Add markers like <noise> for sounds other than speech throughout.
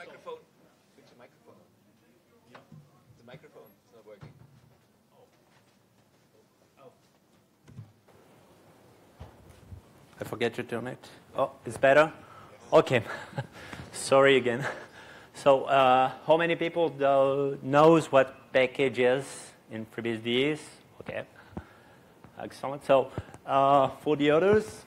microphone. Switch the microphone. Yeah. The microphone is not working. Oh. Oh. I forget to turn it. Oh, it's better? Okay. <laughs> Sorry again. <laughs> So uh, how many people knows what package is in FreeBSD is? Okay. Excellent. So uh, for the others,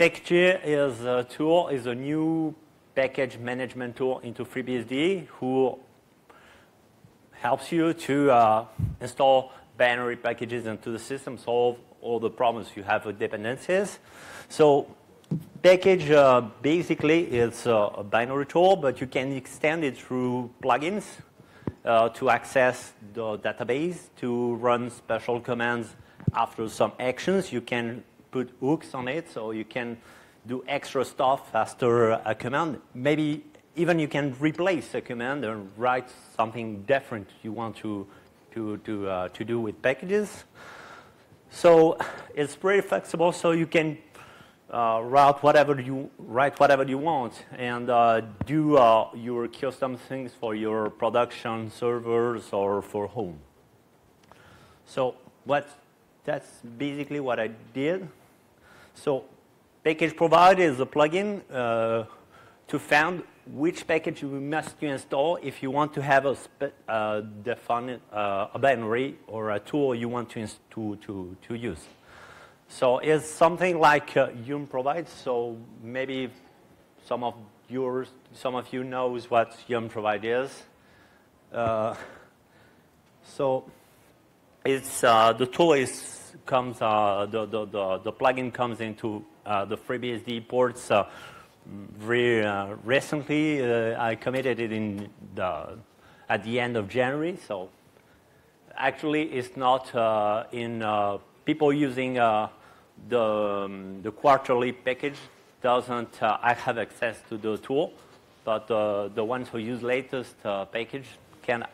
pkg is a tool, is a new package management tool into FreeBSD who helps you to uh, install binary packages into the system, solve all the problems you have with dependencies. So package uh, basically is a binary tool, but you can extend it through plugins uh, to access the database, to run special commands after some actions. You can put hooks on it, so you can do extra stuff after a command. Maybe even you can replace a command and write something different you want to, to, to, uh, to do with packages. So it's pretty flexible, so you can uh, route whatever you write whatever you want and uh, do uh, your custom things for your production servers or for home. So what that's basically what I did. So package provider is a plugin uh, to find which package you must install if you want to have a uh, defined uh, a binary or a tool you want to, to, to, to use. So it's something like uh, Yum provides. So maybe some of yours, some of you knows what Yum provide is. Uh, so it's uh, the tool is comes uh, the, the, the the plugin comes into uh, the FreeBSD ports uh, very uh, recently. Uh, I committed it in the, at the end of January. So actually, it's not uh, in uh, people using the um, the quarterly package doesn't I have access to the tool, but the ones who use latest package can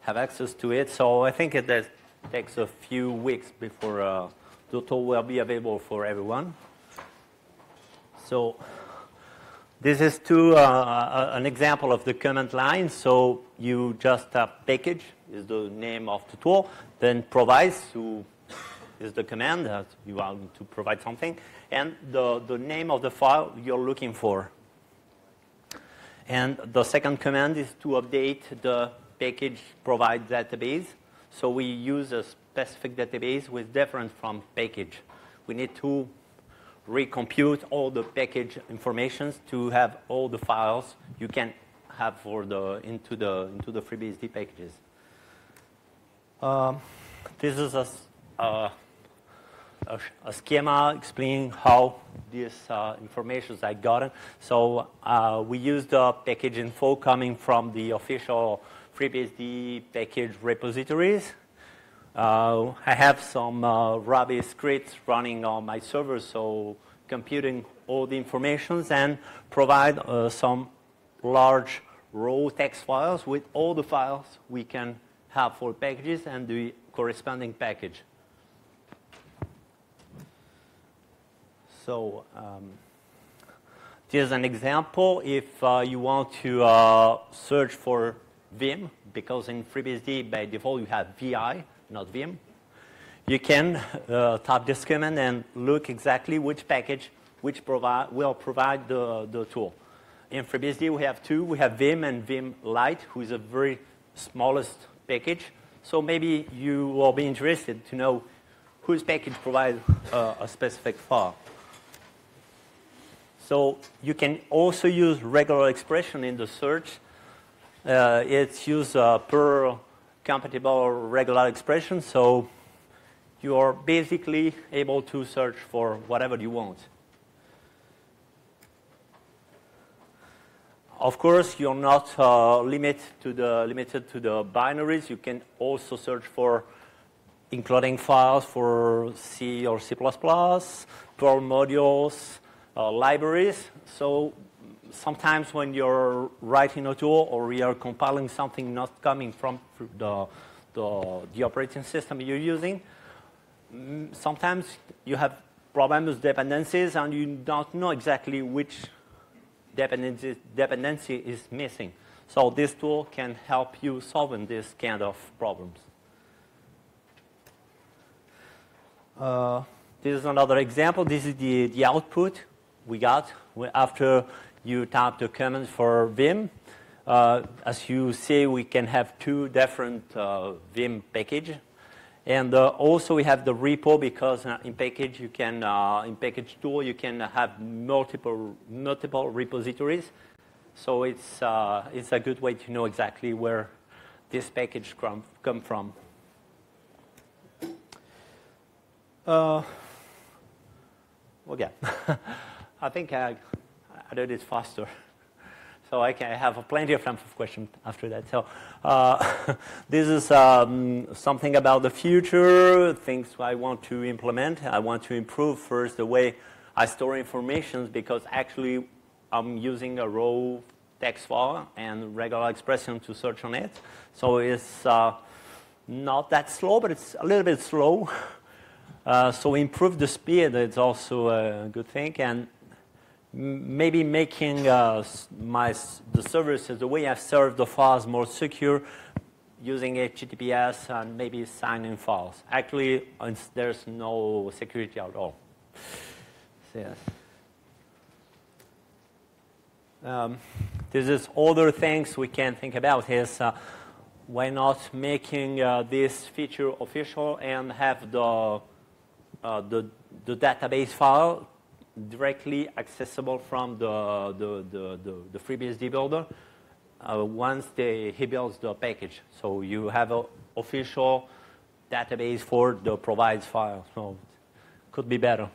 have access to it. So I think it takes a few weeks before the tool will be available for everyone. So this is to uh, an example of the command line. So you just have package is the name of the tool, then provides to is the command that you want to provide something, and the, the name of the file you're looking for. And the second command is to update the package provide database. So we use a specific database with different from package. We need to recompute all the package informations to have all the files you can have for the into the into the FreeBSD packages. Um, this is a, a, a, schema explaining how these uh, information I gotten. So uh, we use the package info coming from the official FreeBSD package repositories. Uh, I have some uh, Ruby scripts running on my server, so computing all the informations and provide uh, some large raw text files with all the files we can have for packages and the corresponding package. So um, here's an example. If uh, you want to uh, search for Vim, because in FreeBSD by default you have VI, not Vim. You can uh, type this command and look exactly which package which will provide the, the tool. In FreeBSD, we have two. We have Vim and Vim Lite, who is a very smallest package. So maybe you will be interested to know whose package provides uh, a specific file. So you can also use regular expression in the search. Uh, it's used uh, Perl compatible regular expression, so you are basically able to search for whatever you want. Of course, you're not uh, limit to the, limited to the binaries. You can also search for including files for C or C++, Perl modules, uh, libraries. So sometimes when you're writing a tool or you're compiling something not coming from the, the, the operating system you're using, mm, sometimes you have problems with dependencies and you don't know exactly which dependency, dependency is missing. So this tool can help you solving this kind of problems. Uh, this is another example. This is the, the output we got after you type the command for Vim. Uh, as you see, we can have two different uh, Vim package. And uh, also we have the repo because uh, in package you can, uh, in package tool, you can have multiple, multiple repositories. So it's, uh, it's a good way to know exactly where this package come, come from. Uh, <laughs> okay. <laughs> I think I, I did it faster. <laughs> So I can have plenty of time for questions after that. So uh, <laughs> this is um, something about the future, things I want to implement. I want to improve first the way I store information because actually I'm using a raw text file and regular expression to search on it. So it's uh, not that slow, but it's a little bit slow. <laughs> Uh, so improve the speed, it's also a good thing. And maybe making uh, my, the services, the way I serve the files more secure using HTTPS and maybe sign-in files. Actually, there's no security at all. Yes. Um, this is other things we can think about is uh, why not making uh, this feature official and have the, uh, the, the database file directly accessible from the, the, the, the, the FreeBSD builder uh, once they, he builds the package. So you have an official database for the provides file. So could be better.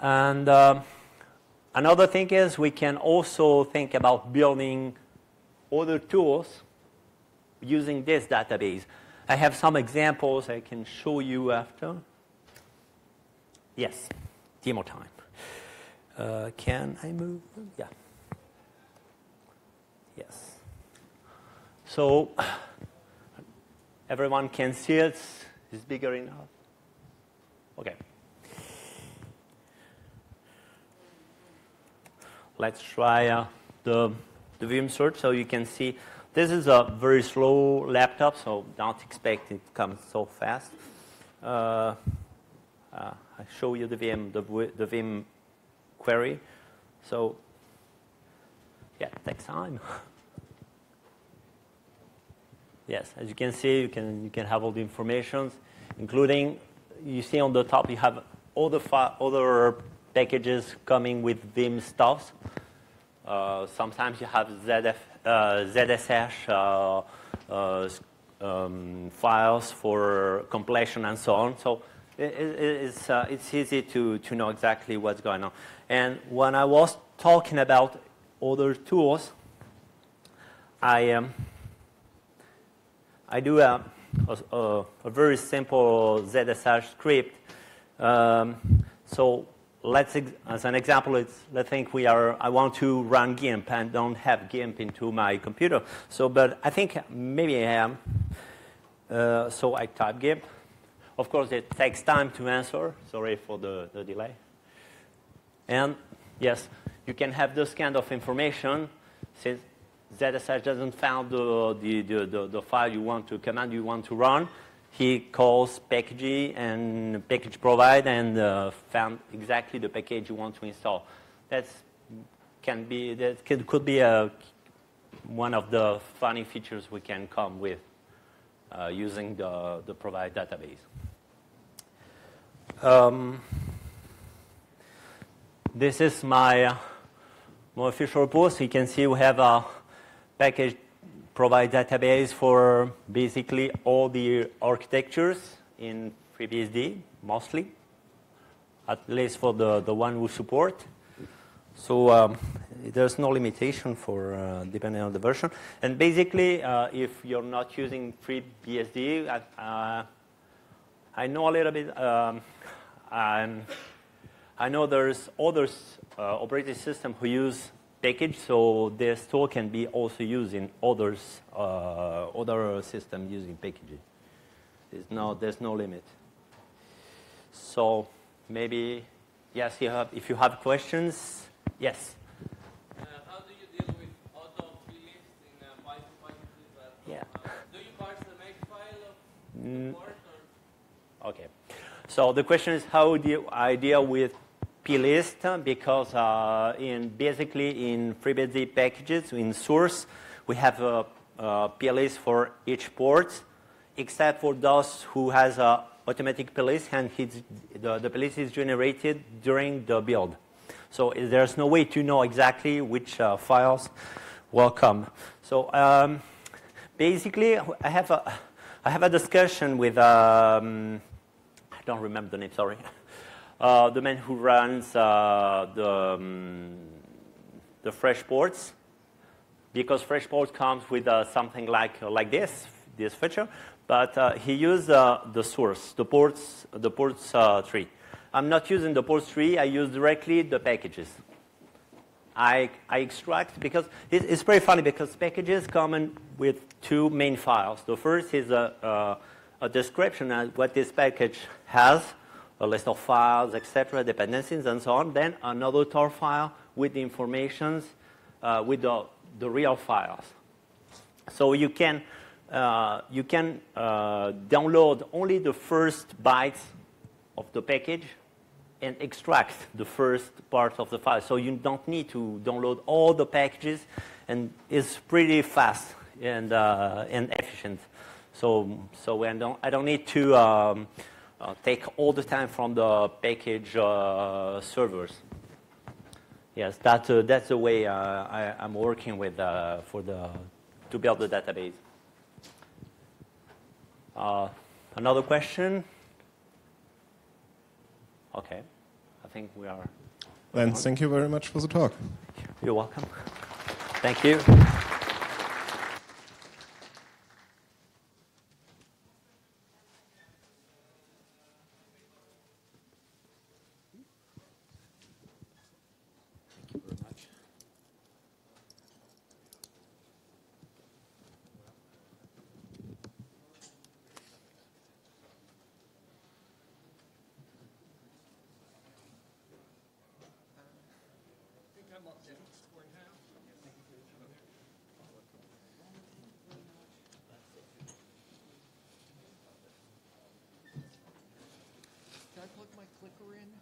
And um, another thing is we can also think about building other tools using this database. I have some examples I can show you after. Yes demo time. Uh, can I move? Yeah. Yes. So <sighs> everyone can see it. It's bigger enough. Okay. Let's try uh, the, the Vim search so you can see. This is a very slow laptop, so don't expect it comes so fast. Uh, uh, I show you the Vim, the, the Vim query. So yeah, it takes time. <laughs> yes, as you can see, you can, you can have all the information, including, you see on the top, you have all the other packages coming with Vim stuffs. Uh, sometimes you have ZF, uh, ZSH uh, uh, um, files for completion and so on. So it, it's, uh, it's easy to, to know exactly what's going on. And when I was talking about other tools, I, um, I do a, a, a, very simple ZSH script. Um, so let's, as an example, let's think we are, I want to run GIMP and don't have GIMP into my computer. So, but I think maybe I am. Uh, so I type GIMP. Of course, it takes time to answer. Sorry for the, the delay. And yes, you can have this kind of information since ZSH doesn't find the, the, the, the, file you want to command you want to run. He calls package and package provide and uh, found exactly the package you want to install. That can be that could, could be a, one of the funny features we can come with uh, using the, the provide database. Um, this is my, uh, my official post. You can see we have a package provide database for basically all the architectures in FreeBSD, mostly, at least for the, the one we support. So um, there's no limitation for uh, depending on the version. And basically, uh, if you're not using FreeBSD, uh, I know a little bit um, and I know there's others uh, operating system who use package, so this tool can be also used in others, uh, other systems using packaging. There's no, there's no limit. So maybe, yes, you have, if you have questions, yes. Uh, how do you deal with in uh, Python packages? yeah. Uh, do you parse the makefile of the port? Okay. So the question is how do I deal with plist because uh, in basically in FreeBSD packages in source we have a, a plist for each port except for those who has a automatic plist and the, the plist is generated during the build. So there's no way to know exactly which uh, files will come. So um, basically, I have a I have a discussion with um, Don't remember the name. Sorry, <laughs> uh, the man who runs uh, the um, the FreshPorts because FreshPorts comes with uh, something like like this this feature, but uh, he used uh, the source, the ports the ports tree. I'm not using the ports tree. I use directly the packages. I, I extract because it, it's very funny because packages come in with two main files. The first is a, a, description of what this package has, a list of files, etc., dependencies, and so on. Then another tar file with the informations uh, with the, the real files. So you can, uh, you can uh, download only the first bytes of the package and extract the first part of the file. So you don't need to download all the packages, and it's pretty fast and, uh, and efficient. So, so I, don't, I don't need to um, uh, take all the time from the package uh, servers. Yes, that, uh, that's the way uh, I, am working with uh, for the, to build the database. another question? Okay. I think we are. Then thank you very much for the talk. You're welcome. Thank you. come. Can I plug my clicker in?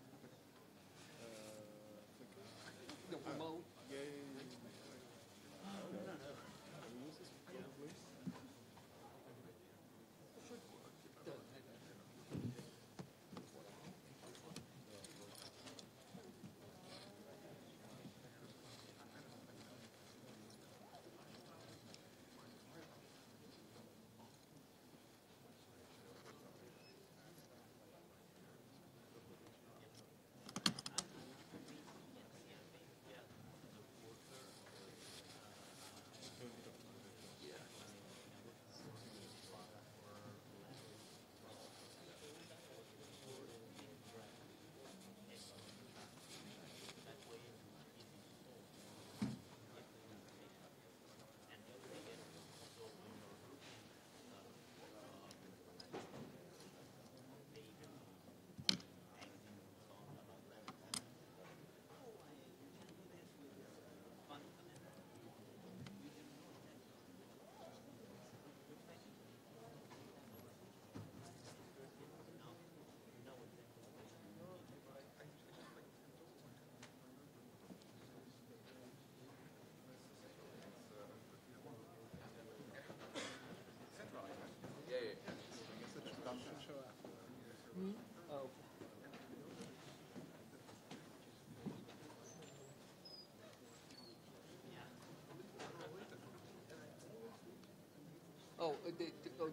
Oh, uh, they, oh,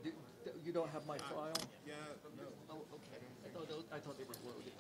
you don't have my file? Yeah, no. Oh, okay. I thought, I thought they were loaded.